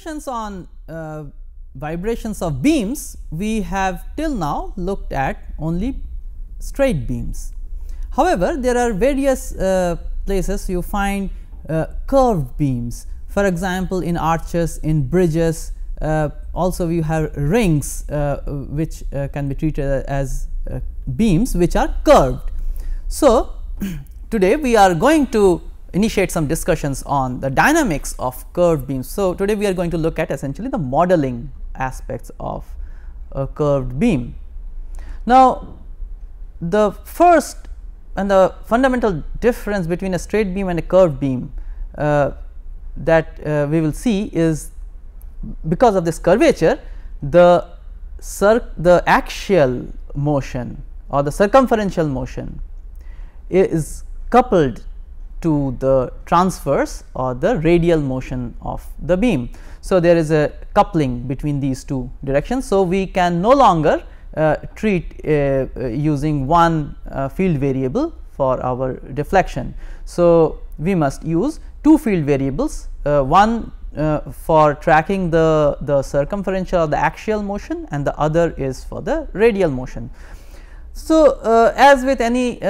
discussions on uh, vibrations of beams, we have till now looked at only straight beams. However, there are various uh, places you find uh, curved beams. For example, in arches, in bridges, uh, also you have rings uh, which uh, can be treated as beams which are curved. So, today we are going to initiate some discussions on the dynamics of curved beams. So, today we are going to look at essentially the modeling aspects of a curved beam. Now, the first and the fundamental difference between a straight beam and a curved beam uh, that uh, we will see is because of this curvature the the axial motion or the circumferential motion is coupled to the transverse or the radial motion of the beam. So, there is a coupling between these two directions. So, we can no longer uh, treat uh, uh, using one uh, field variable for our deflection. So, we must use two field variables uh, one uh, for tracking the, the circumferential or the axial motion and the other is for the radial motion. So, as with any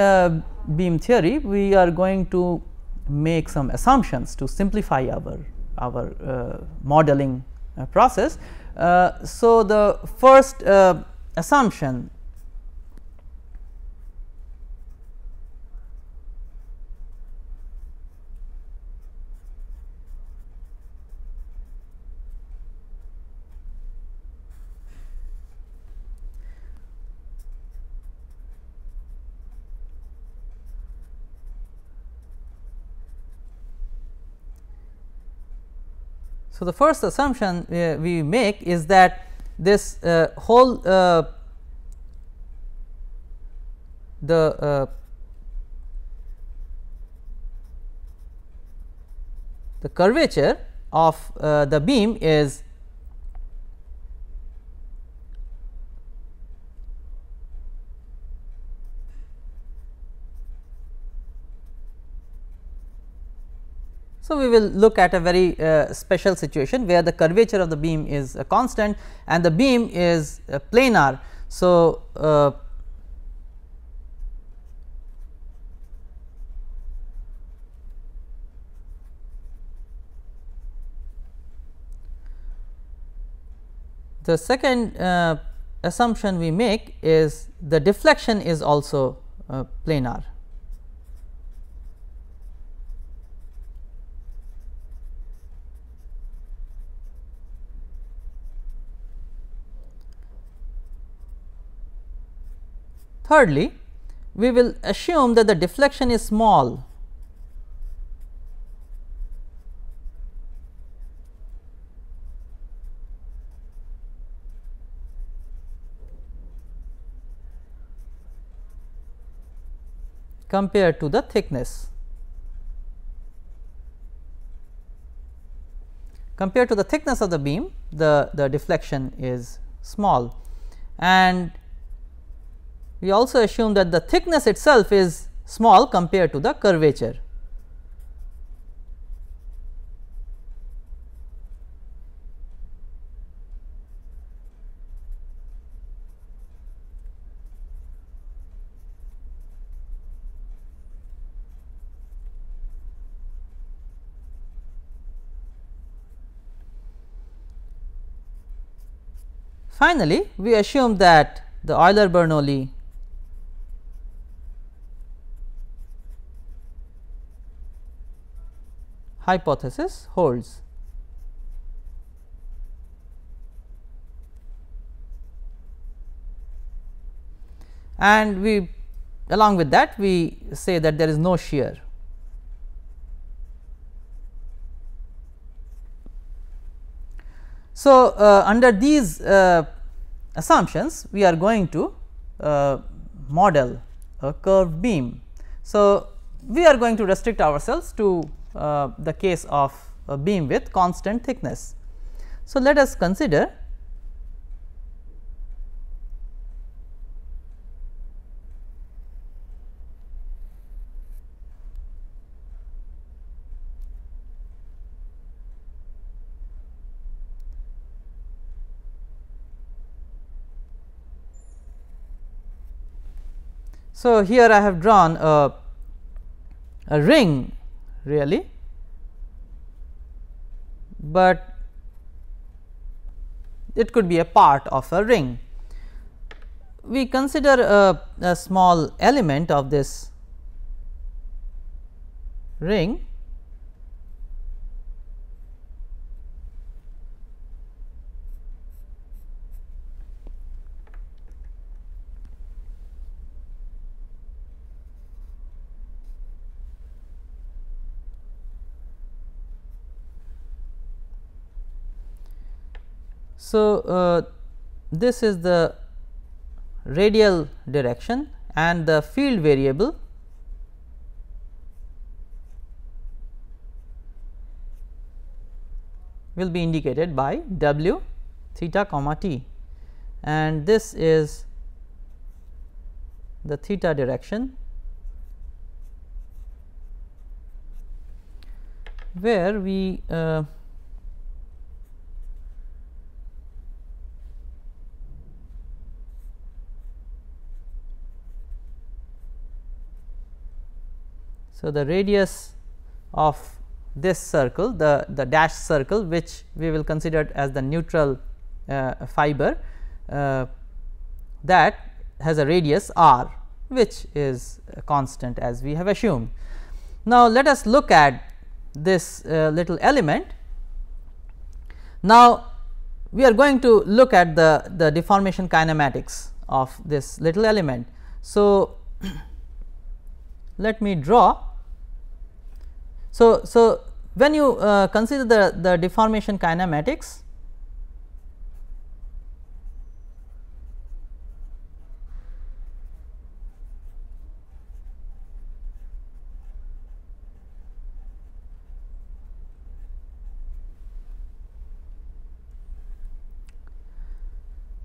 beam theory we are going to make some assumptions to simplify our our uh, modeling uh, process. Uh, so, the first uh, assumption So, the first assumption uh, we make is that this uh, whole uh, the uh, the curvature of uh, the beam is So, we will look at a very uh, special situation where the curvature of the beam is a constant and the beam is planar. So, uh, the second uh, assumption we make is the deflection is also uh, planar. Thirdly, we will assume that the deflection is small compared to the thickness. Compared to the thickness of the beam, the, the deflection is small and we also assume that the thickness itself is small compared to the curvature. Finally, we assume that the Euler Bernoulli hypothesis holds. And we along with that we say that there is no shear. So, uh, under these uh, assumptions we are going to uh, model a curved beam. So, we are going to restrict ourselves to uh, the case of a beam with constant thickness. So, let us consider So, here I have drawn a, a ring really, but it could be a part of a ring. We consider a, a small element of this ring So, uh, this is the radial direction and the field variable. Will be indicated by w theta comma t. And this is the theta direction where we uh, So, the radius of this circle the, the dash circle which we will consider as the neutral uh, fiber uh, that has a radius r which is constant as we have assumed. Now, let us look at this uh, little element. Now, we are going to look at the, the deformation kinematics of this little element. So, let me draw so, so when you uh, consider the, the deformation kinematics,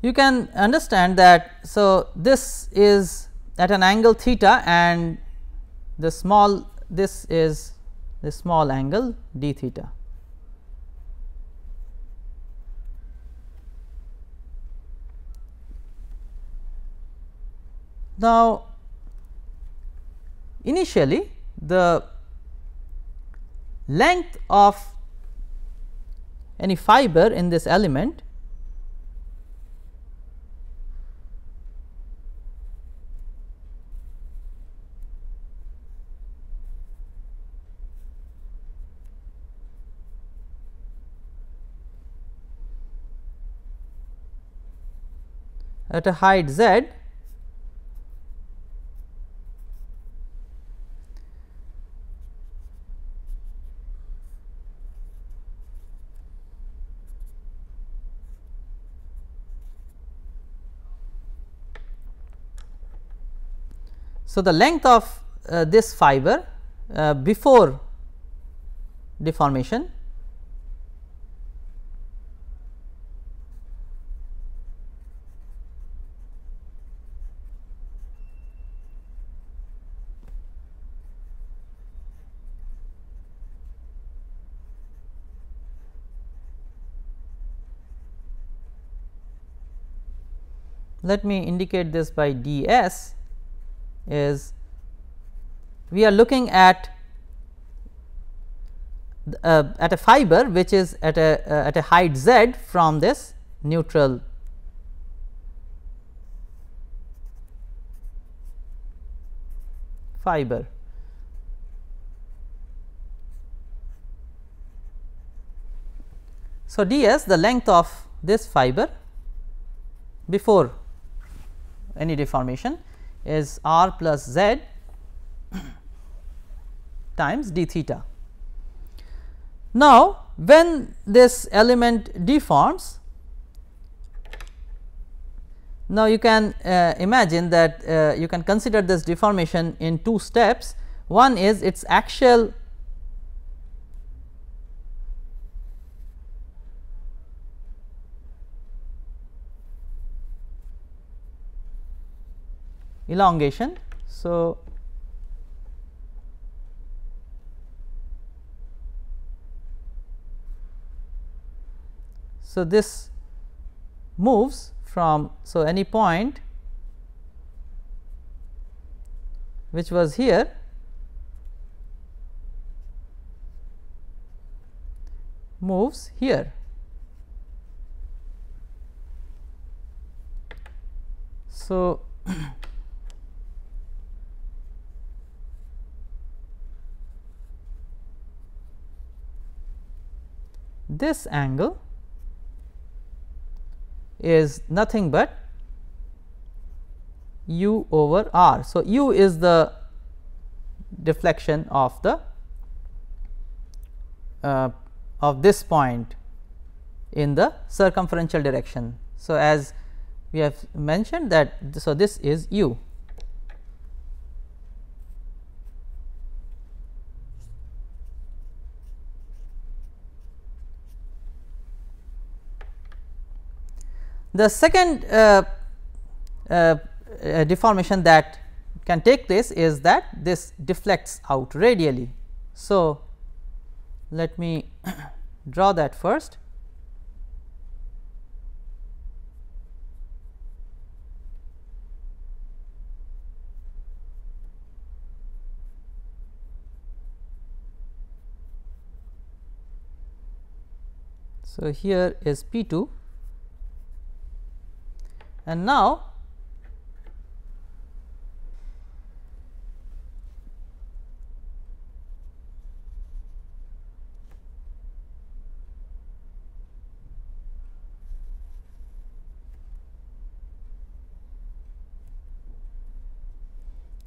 you can understand that. So, this is at an angle theta and the small this is the small angle d theta. Now, initially the length of any fiber in this element at a height z So, the length of uh, this fiber uh, before deformation let me indicate this by ds is we are looking at uh, at a fiber which is at a uh, at a height z from this neutral fiber. So, ds the length of this fiber before any deformation is r plus z times d theta. Now, when this element deforms, now you can uh, imagine that uh, you can consider this deformation in two steps. One is its axial elongation. So, so this moves from so any point which was here moves here. So, this angle is nothing but u over r. So, u is the deflection of the uh, of this point in the circumferential direction. So, as we have mentioned that so this is u. The second uh, uh, uh, deformation that can take place is that this deflects out radially. So, let me draw that first. So, here is P 2 and now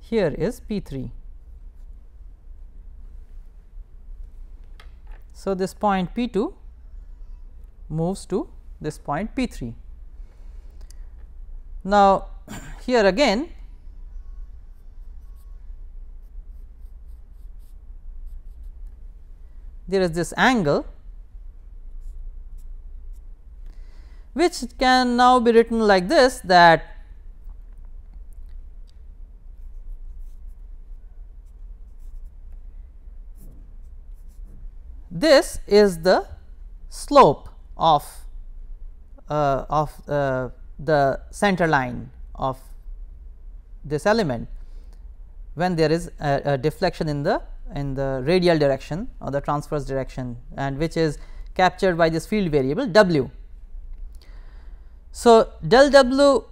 here is P 3. So, this point P 2 moves to this point P 3. Now, here again there is this angle which can now be written like this that this is the slope of uh, of uh, the center line of this element when there is a, a, deflection in the in the radial direction or the transverse direction and which is captured by this field variable w. So, del w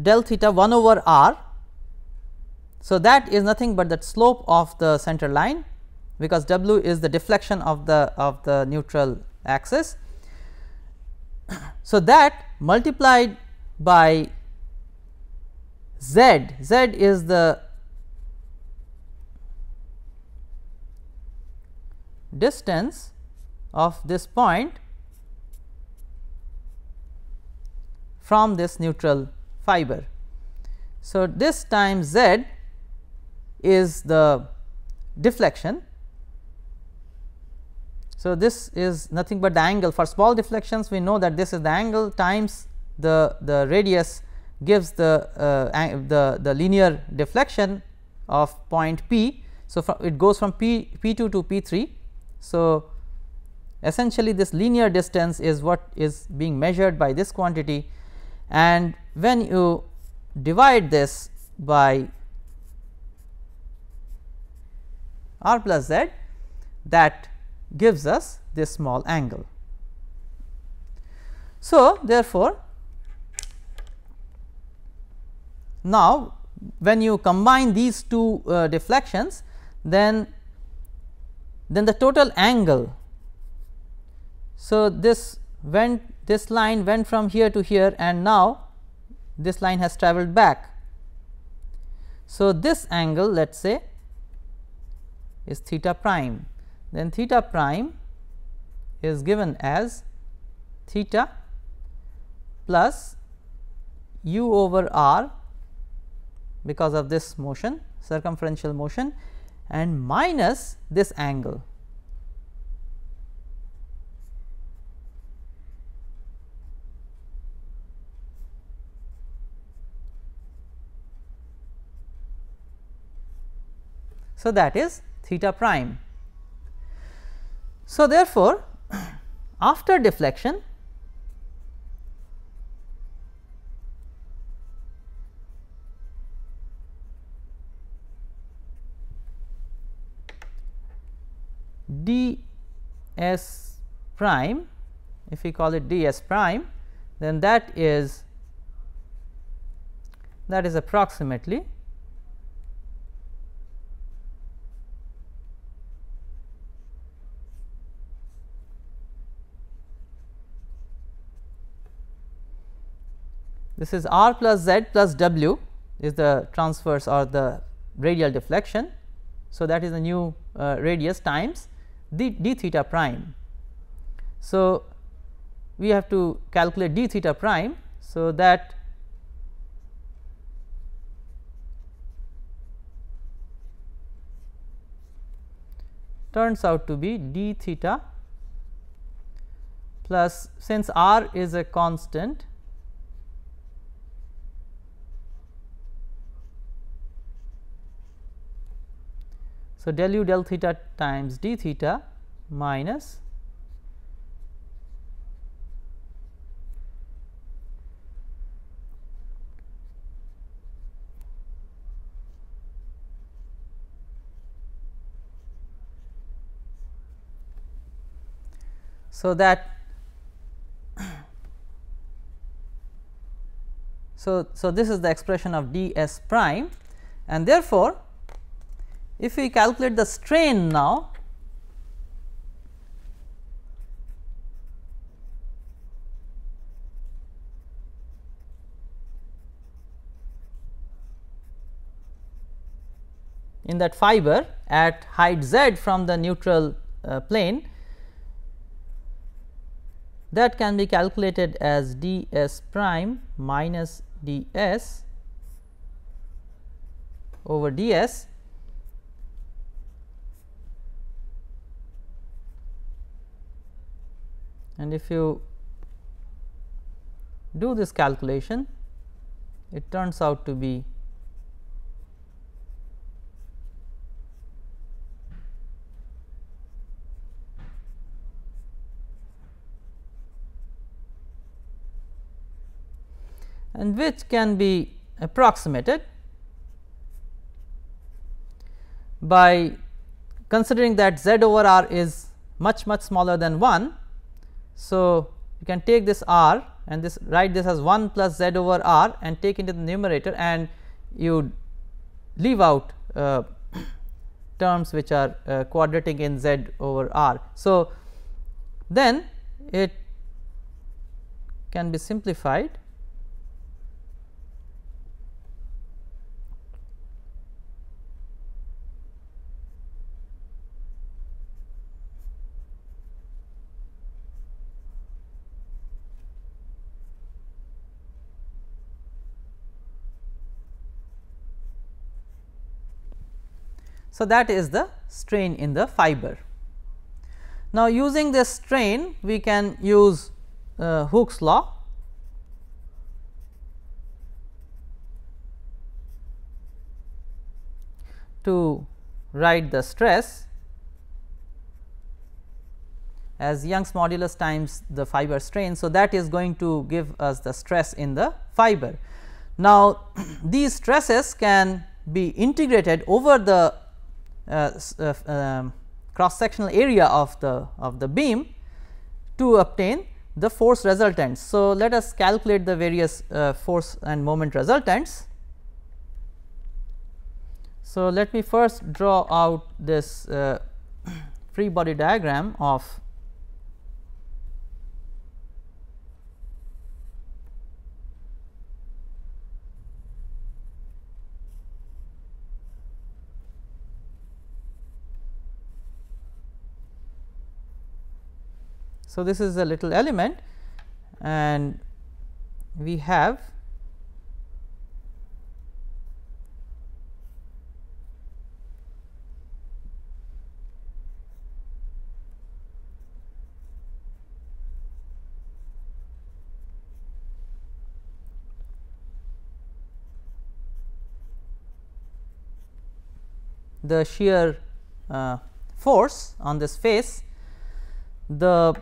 del theta 1 over r. So, that is nothing but that slope of the center line because w is the deflection of the of the neutral axis. So, that multiplied by z, z is the distance of this point from this neutral fiber. So, this times z is the deflection so, this is nothing but the angle for small deflections we know that this is the angle times the, the radius gives the, uh, the, the linear deflection of point P. So, it goes from P, P2 to P3. So, essentially this linear distance is what is being measured by this quantity and when you divide this by r plus z that gives us this small angle. So, therefore, now when you combine these two uh, deflections then then the total angle. So, this went this line went from here to here and now this line has traveled back. So, this angle let us say is theta prime then theta prime is given as theta plus u over r because of this motion circumferential motion and minus this angle. So, that is theta prime. So, therefore, after deflection d s prime if we call it d s prime then that is that is approximately this is r plus z plus w is the transverse or the radial deflection. So, that is the new uh, radius times d, d theta prime. So, we have to calculate d theta prime. So, that turns out to be d theta plus since r is a constant So, del u del theta times d theta minus So, that so, so this is the expression of d s prime and therefore, if we calculate the strain now, in that fiber at height z from the neutral uh, plane that can be calculated as d s prime minus d s over d s and if you do this calculation it turns out to be and which can be approximated by considering that z over r is much much smaller than 1 so, you can take this r and this write this as 1 plus z over r and take into the numerator and you leave out uh, terms which are uh, quadratic in z over r. So, then it can be simplified So, that is the strain in the fiber. Now, using this strain we can use uh, Hooke's law to write the stress as Young's modulus times the fiber strain. So, that is going to give us the stress in the fiber. Now, these stresses can be integrated over the um, cross sectional area of the of the beam to obtain the force resultants. So, let us calculate the various uh, force and moment resultants. So, let me first draw out this uh, free body diagram of So, this is a little element and we have the shear uh, force on this face. The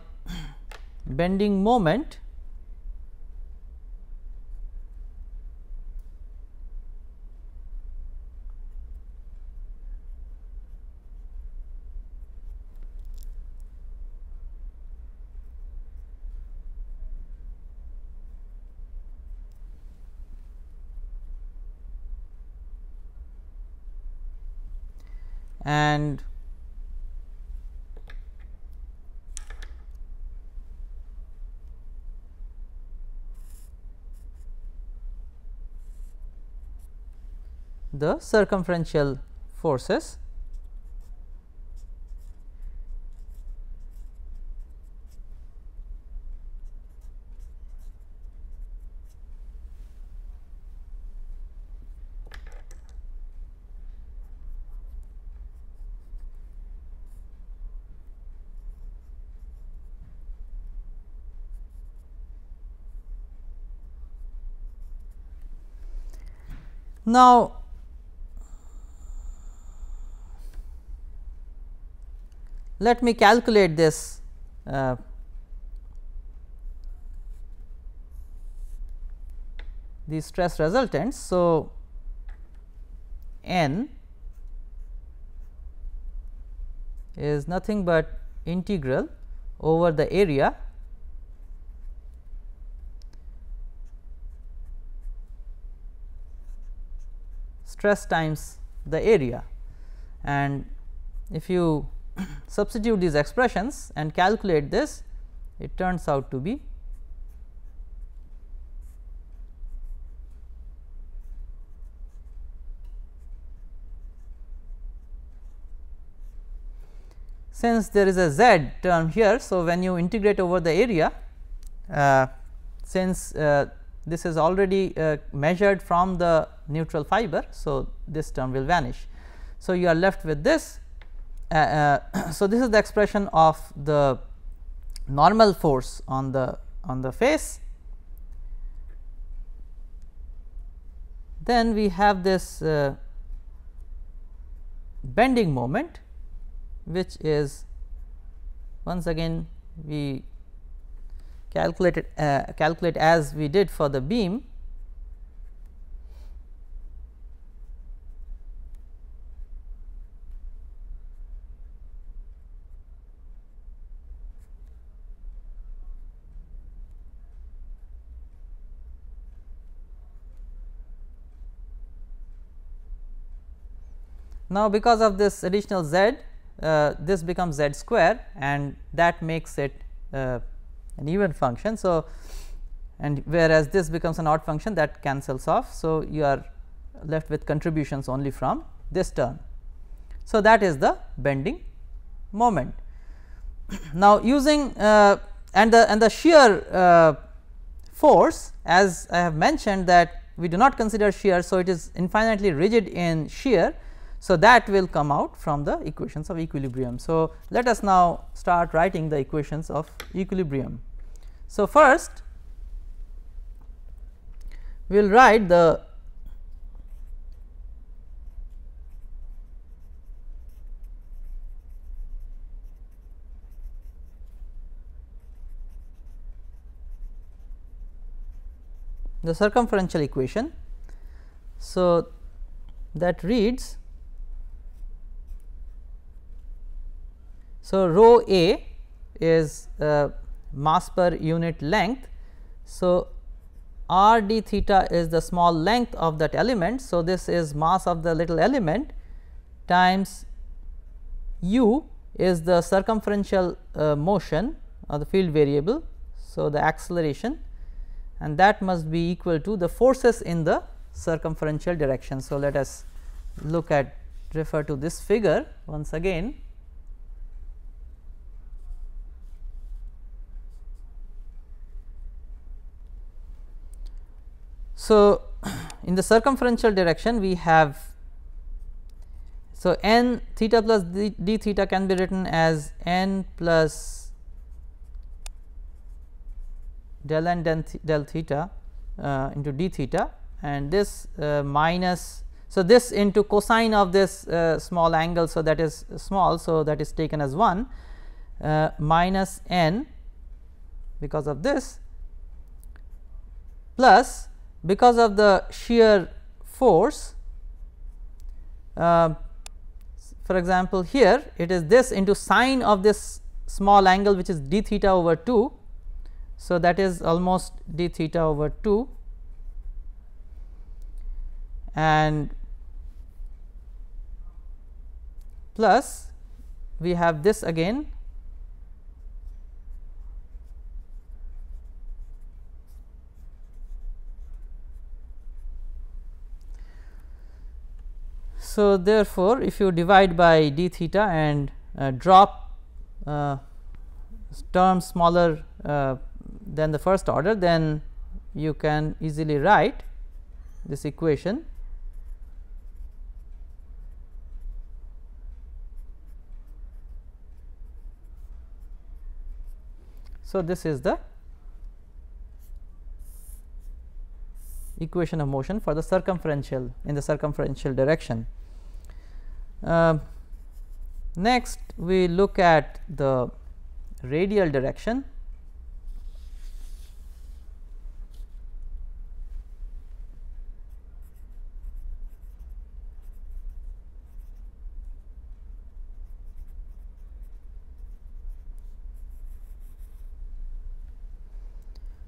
bending moment and the circumferential forces. Now, let me calculate this uh, the stress resultants. So, n is nothing but integral over the area stress times the area and if you substitute these expressions and calculate this it turns out to be since there is a z term here. So, when you integrate over the area uh, since uh, this is already uh, measured from the neutral fiber. So, this term will vanish. So, you are left with this. Uh, uh, so, this is the expression of the normal force on the on the face. Then we have this uh, bending moment which is once again we calculate it uh, calculate as we did for the beam Now, because of this additional z uh, this becomes z square and that makes it uh, an even function. So, and whereas this becomes an odd function that cancels off. So, you are left with contributions only from this term. So, that is the bending moment. now, using uh, and the and the shear uh, force as I have mentioned that we do not consider shear. So, it is infinitely rigid in shear so, that will come out from the equations of equilibrium. So, let us now start writing the equations of equilibrium. So, first we will write the the circumferential equation. So, that reads So, rho a is uh, mass per unit length. So, r d theta is the small length of that element. So, this is mass of the little element times u is the circumferential uh, motion of the field variable. So, the acceleration and that must be equal to the forces in the circumferential direction. So, let us look at refer to this figure once again. So, in the circumferential direction we have so n theta plus d, d theta can be written as n plus del n del, del theta uh, into d theta and this uh, minus so this into cosine of this uh, small angle so that is small so that is taken as 1 uh, minus n because of this plus because of the shear force uh, for example, here it is this into sine of this small angle which is d theta over 2. So, that is almost d theta over 2 and plus we have this again So, therefore, if you divide by d theta and uh, drop uh, terms smaller uh, than the first order, then you can easily write this equation So, this is the equation of motion for the circumferential in the circumferential direction. Uh, next we look at the radial direction.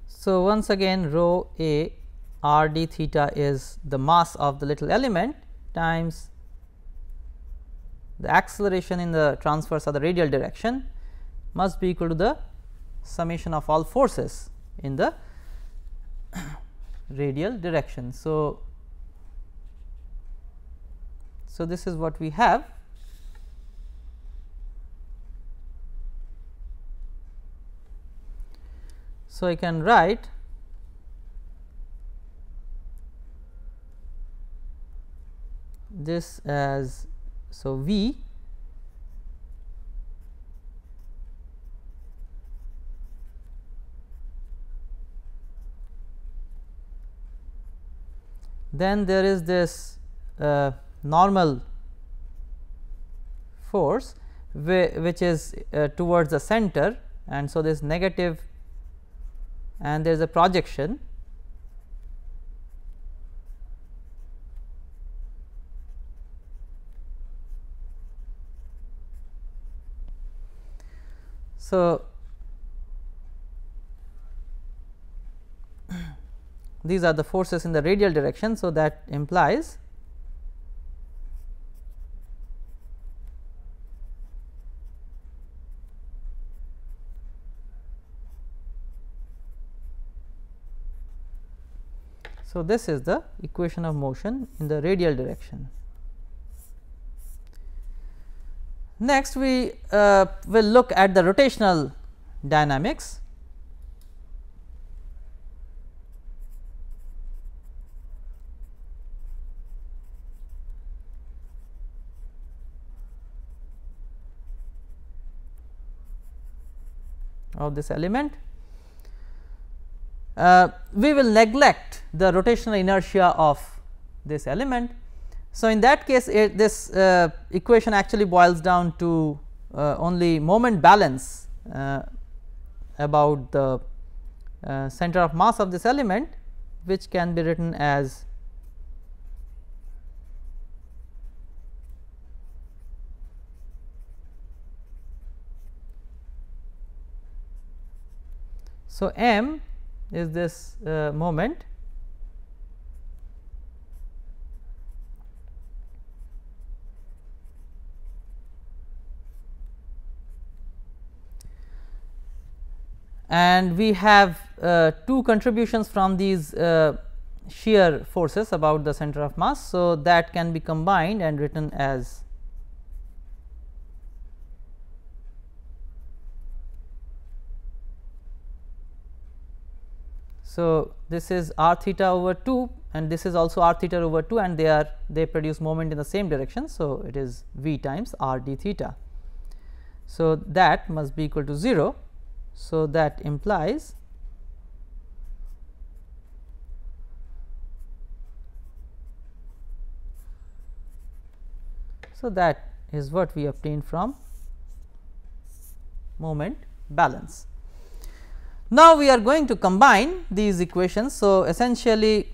So, once again rho a r d theta is the mass of the little element times the acceleration in the transverse or the radial direction must be equal to the summation of all forces in the radial direction. So, so this is what we have So, I can write this as so, V then there is this uh, normal force which is uh, towards the center and so this negative and there is a projection So, these are the forces in the radial direction. So, that implies So, this is the equation of motion in the radial direction. Next, we uh, will look at the rotational dynamics. of this element. Uh, we will neglect the rotational inertia of this element so, in that case it, this uh, equation actually boils down to uh, only moment balance uh, about the uh, center of mass of this element which can be written as So, m is this uh, moment and we have uh, two contributions from these uh, shear forces about the center of mass. So, that can be combined and written as So, this is r theta over 2 and this is also r theta over 2 and they are they produce moment in the same direction. So, it is v times r d theta. So, that must be equal to 0 so, that implies So, that is what we obtain from moment balance. Now, we are going to combine these equations. So, essentially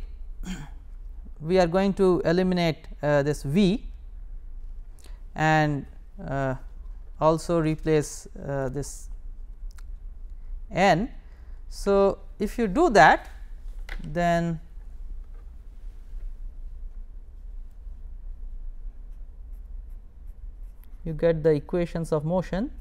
we are going to eliminate uh, this V and uh, also replace uh, this n. So, if you do that then you get the equations of motion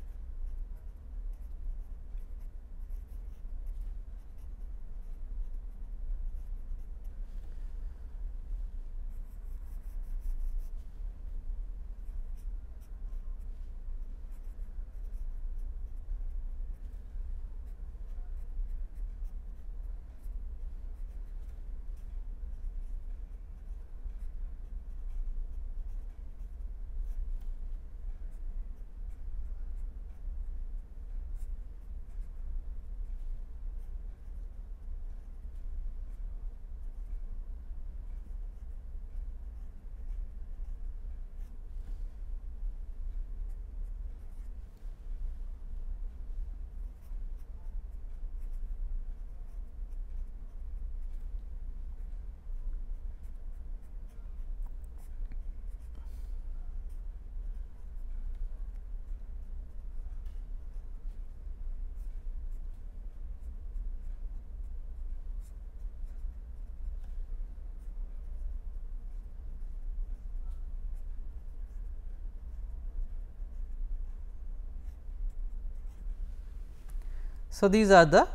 So, these are the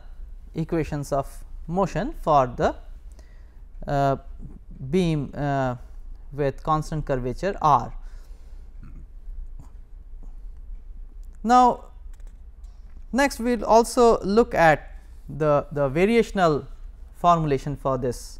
equations of motion for the uh, beam uh, with constant curvature r. Now, next we will also look at the, the variational formulation for this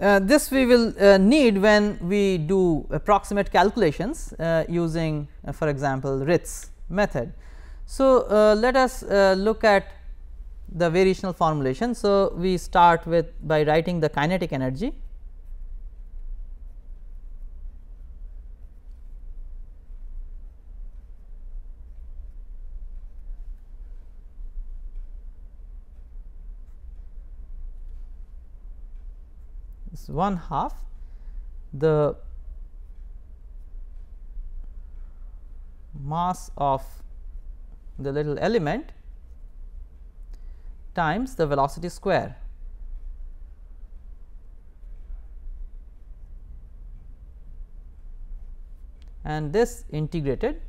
Uh, this we will uh, need when we do approximate calculations uh, using uh, for example Ritz method. So, uh, let us uh, look at the variational formulation. So, we start with by writing the kinetic energy is 1 half the mass of the little element times the velocity square. and this integrated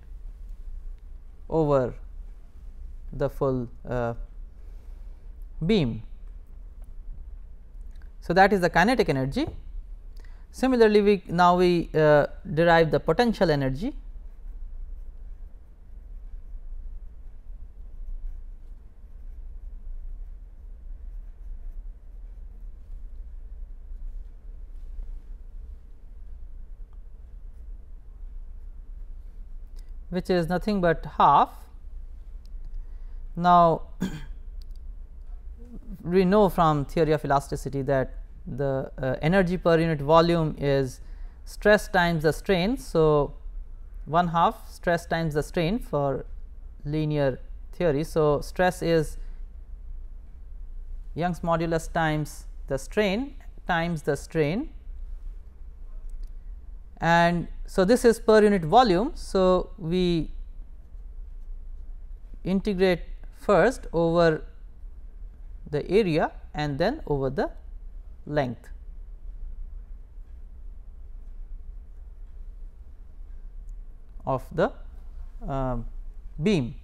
over the full uh, beam. So, that is the kinetic energy. Similarly, we now we uh, derive the potential energy which is nothing but half. Now, we know from theory of elasticity that the uh, energy per unit volume is stress times the strain. So, 1 half stress times the strain for linear theory. So, stress is Young's modulus times the strain times the strain and so this is per unit volume. So, we integrate first over the area and then over the length. of the uh, beam.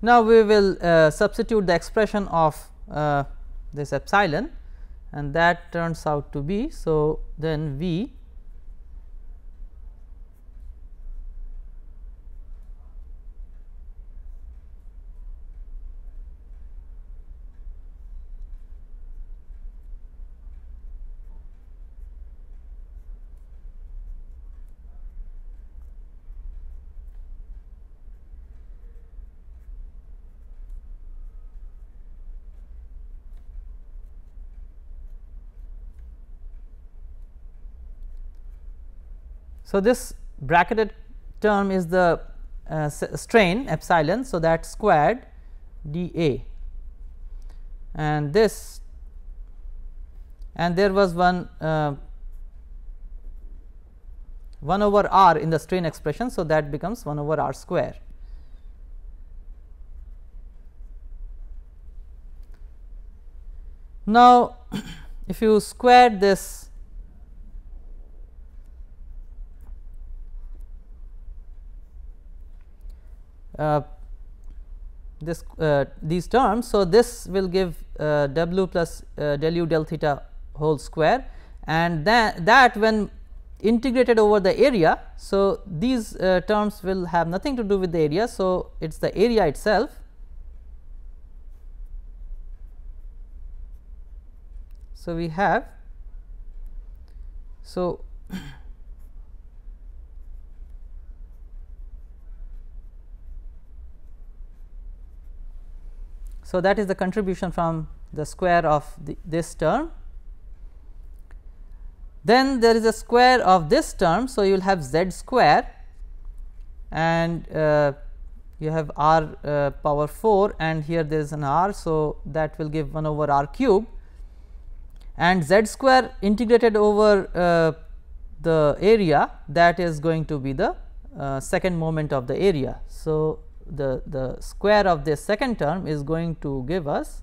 Now, we will uh, substitute the expression of uh, this epsilon and that turns out to be. So, then V So, this bracketed term is the uh, strain epsilon. So, that squared d A and this and there was one uh, 1 over r in the strain expression. So, that becomes 1 over r square. Now, if you square this this uh, these terms. So, this will give uh, w plus uh, del u del theta whole square and that, that when integrated over the area. So, these uh, terms will have nothing to do with the area. So, it is the area itself. So, we have so So, that is the contribution from the square of the, this term. Then there is a square of this term. So, you will have z square and uh, you have r uh, power 4 and here there is an r. So, that will give 1 over r cube and z square integrated over uh, the area that is going to be the uh, second moment of the area. So, the, the square of this second term is going to give us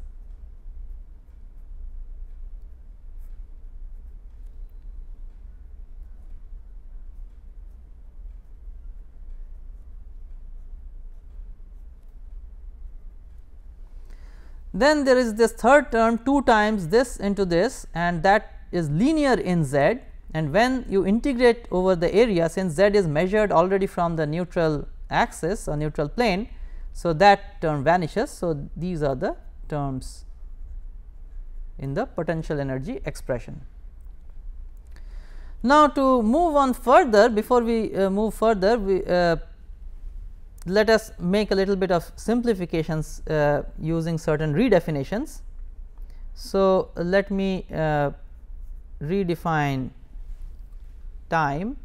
Then there is this third term 2 times this into this and that is linear in z and when you integrate over the area since z is measured already from the neutral axis or neutral plane. So, that term vanishes. So, these are the terms in the potential energy expression. Now, to move on further before we uh, move further we uh, let us make a little bit of simplifications uh, using certain redefinitions. So, let me uh, redefine time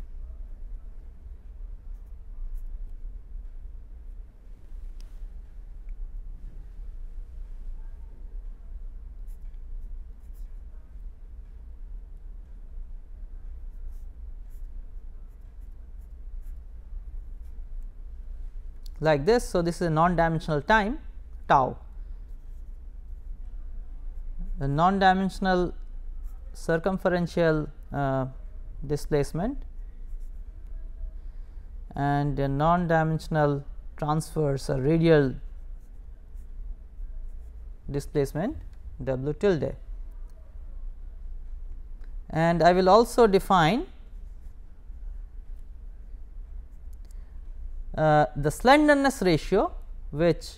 like this. So, this is a non-dimensional time tau, a non-dimensional circumferential uh, displacement and a non-dimensional transverse or radial displacement w tilde. And I will also define uh, the slenderness ratio which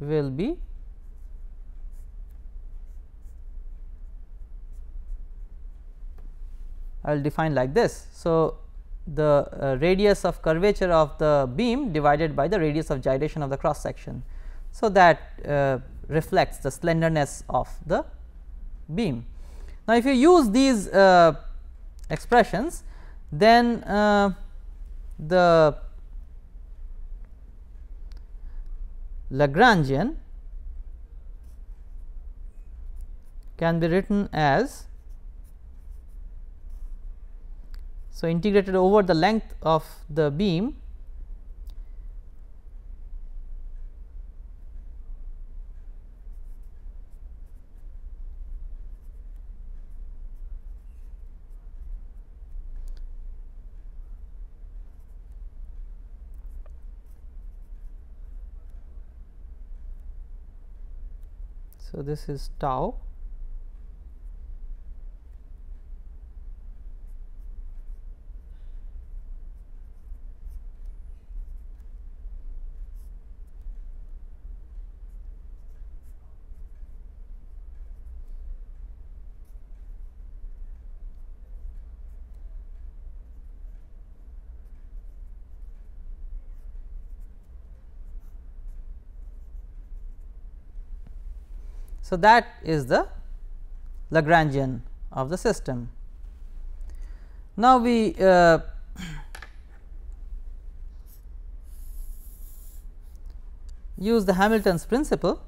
will be I will define like this. So, the uh, radius of curvature of the beam divided by the radius of gyration of the cross section. So, that uh, reflects the slenderness of the beam. Now, if you use these uh, expressions then uh, the Lagrangian can be written as so integrated over the length of the beam So, this is tau So, that is the Lagrangian of the system. Now, we uh, use the Hamilton's principle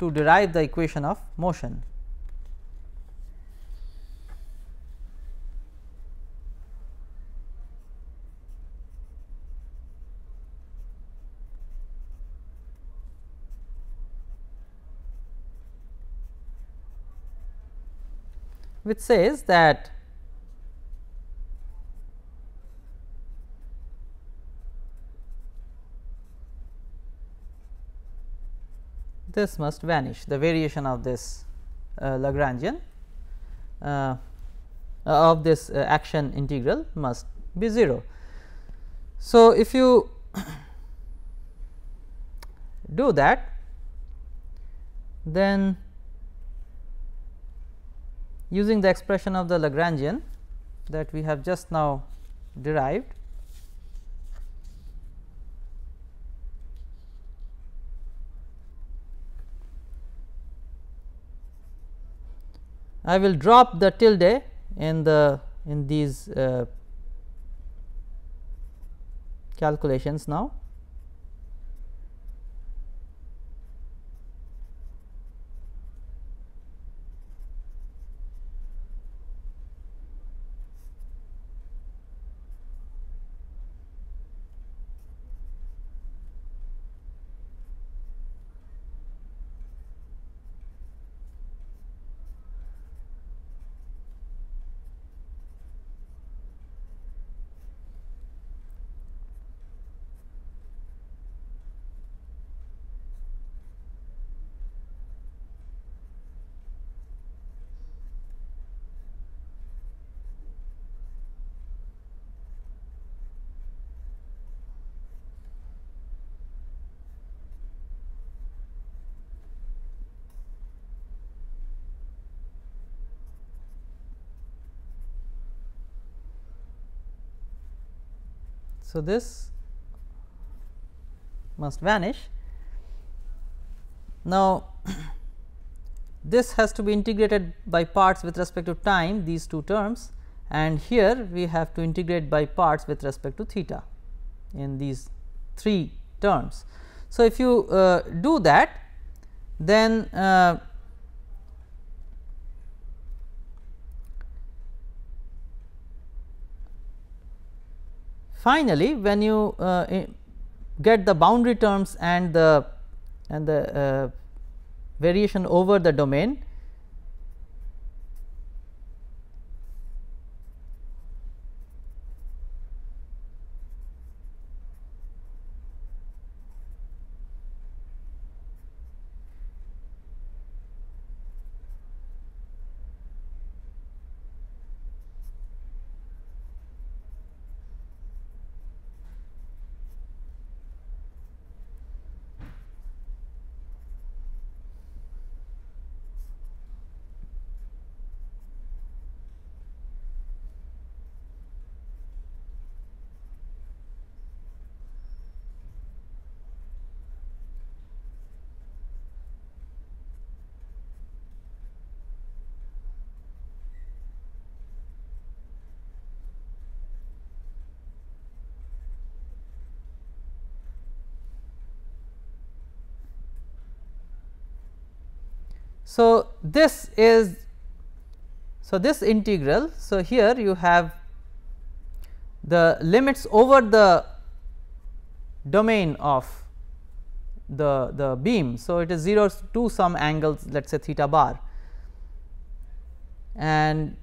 to derive the equation of motion. Which says that this must vanish the variation of this uh, Lagrangian uh, of this uh, action integral must be 0. So, if you do that then using the expression of the Lagrangian that we have just now derived I will drop the tilde in the in these uh, calculations now. So, this must vanish. Now, this has to be integrated by parts with respect to time these two terms and here we have to integrate by parts with respect to theta in these three terms. So, if you uh, do that then uh, Finally, when you uh, get the boundary terms and the and the uh, variation over the domain So, this is so this integral. So, here you have the limits over the domain of the the beam. So, it is 0 to some angles let us say theta bar and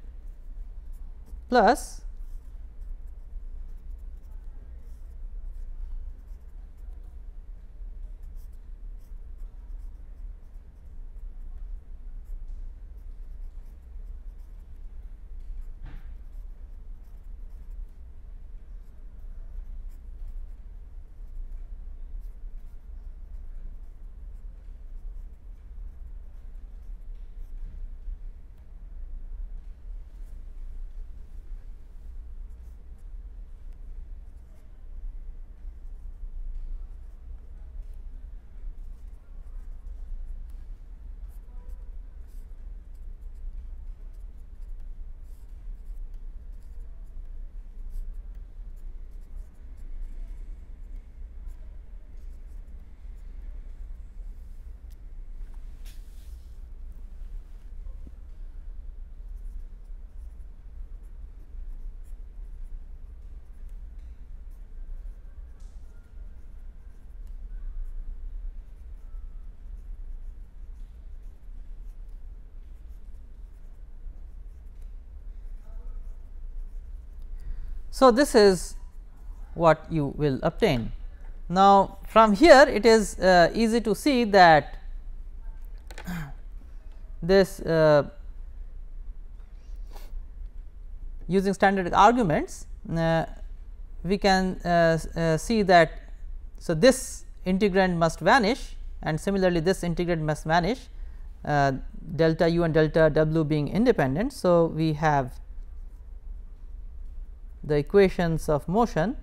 plus So, this is what you will obtain. Now, from here it is uh, easy to see that this uh, using standard arguments uh, we can uh, uh, see that. So, this integrand must vanish and similarly this integrand must vanish uh, delta u and delta w being independent. So, we have the equations of motion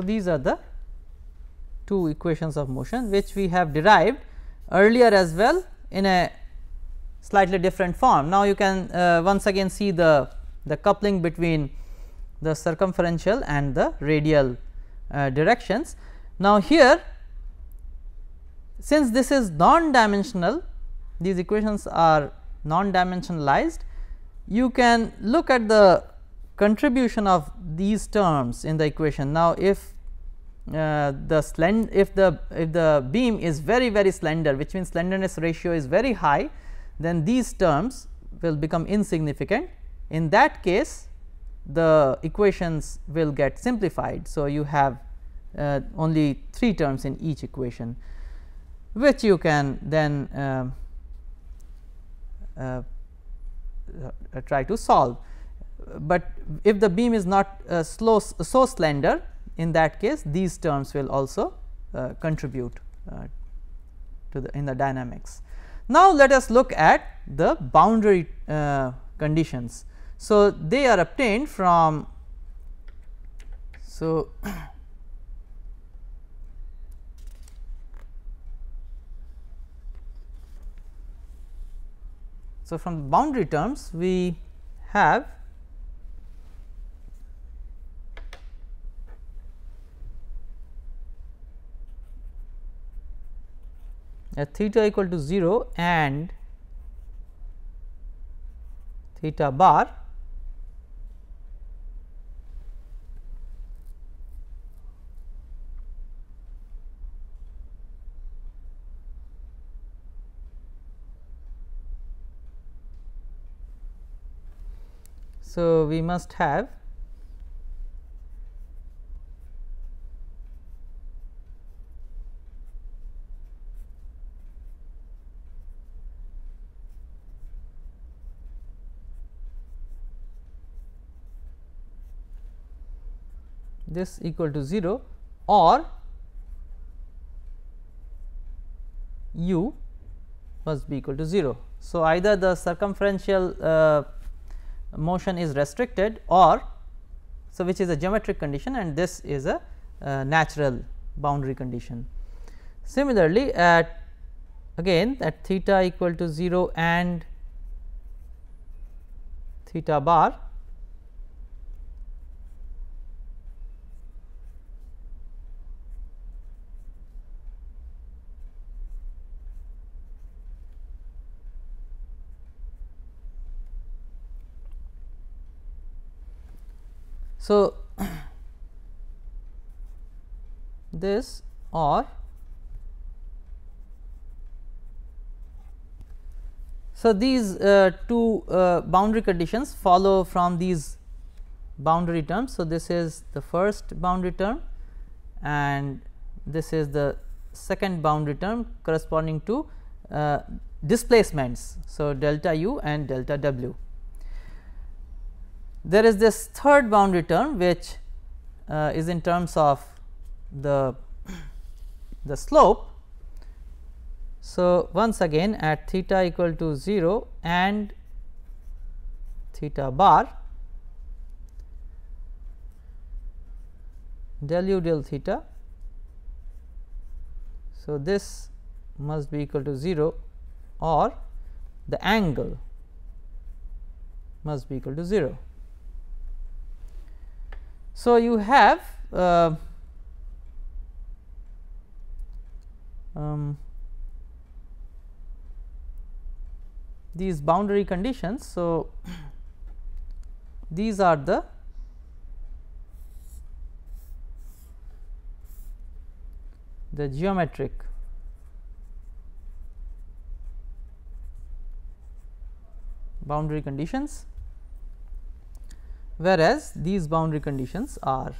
So, these are the two equations of motion which we have derived earlier as well in a slightly different form. Now, you can uh, once again see the, the coupling between the circumferential and the radial uh, directions. Now, here since this is non dimensional these equations are non dimensionalized you can look at the contribution of these terms in the equation. Now, if uh, the slend if the if the beam is very very slender which means slenderness ratio is very high then these terms will become insignificant in that case the equations will get simplified. So, you have uh, only 3 terms in each equation which you can then um, uh, uh, try to solve but if the beam is not uh, slow, so slender in that case these terms will also uh, contribute uh, to the in the dynamics. Now, let us look at the boundary uh, conditions. So, they are obtained from so so from boundary terms we have at theta equal to 0 and theta bar So, we must have this equal to 0 or u must be equal to 0. So, either the circumferential uh, motion is restricted or so which is a geometric condition and this is a uh, natural boundary condition. Similarly, at again at theta equal to 0 and theta bar So, this or so these uh, two uh, boundary conditions follow from these boundary terms. So, this is the first boundary term and this is the second boundary term corresponding to uh, displacements. So, delta u and delta w. There is this third boundary term which uh, is in terms of the, the slope. So, once again at theta equal to 0 and theta bar del u del theta. So, this must be equal to 0 or the angle must be equal to 0. So, you have uh, um, these boundary conditions. So, these are the the geometric boundary conditions whereas these boundary conditions are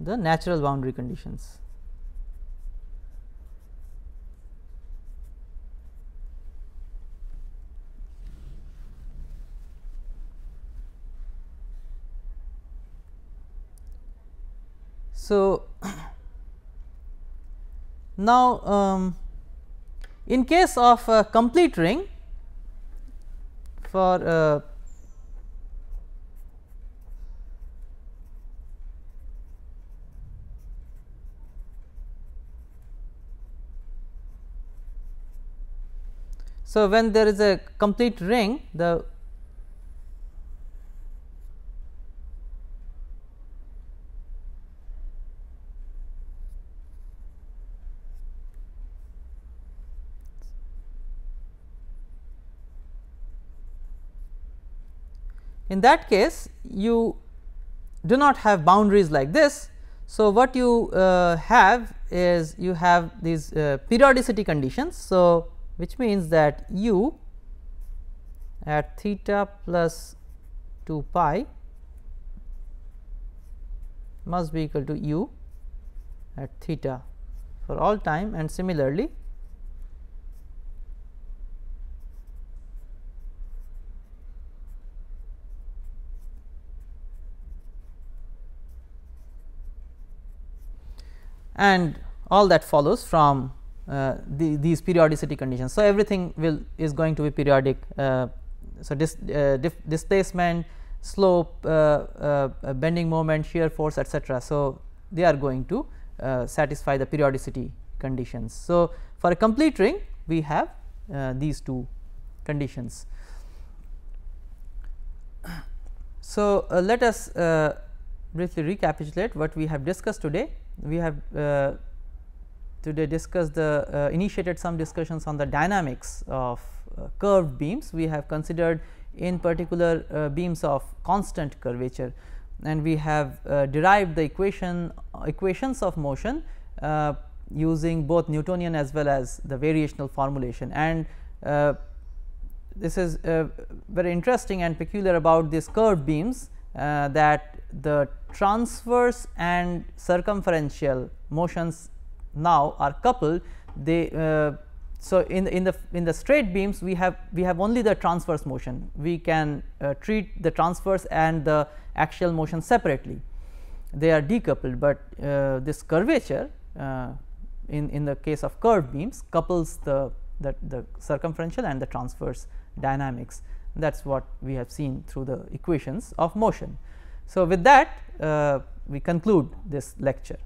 the natural boundary conditions. So, now um, in case of a complete ring for uh, So, when there is a complete ring the In that case you do not have boundaries like this. So, what you uh, have is you have these uh, periodicity conditions. So, which means that u at theta plus 2 pi must be equal to u at theta for all time and similarly and all that follows from uh, the, these periodicity conditions. So, everything will is going to be periodic. Uh, so, dis, uh, displacement, slope, uh, uh, bending moment, shear force etc. So, they are going to uh, satisfy the periodicity conditions. So, for a complete ring we have these two conditions. So, let us briefly recapitulate what we have discussed today we have uh, today discussed the uh, initiated some discussions on the dynamics of uh, curved beams. We have considered in particular beams of constant curvature. And we have derived the equation equations of motion using both Newtonian as well as the variational formulation. And uh, this is uh, very interesting and peculiar about these curved beams uh, that the transverse and circumferential motions now are coupled they uh, so in in the in the straight beams we have we have only the transverse motion. We can uh, treat the transverse and the axial motion separately. They are decoupled but uh, this curvature uh, in in the case of curved beams couples the the, the circumferential and the transverse dynamics that is what we have seen through the equations of motion. So, with that uh, we conclude this lecture.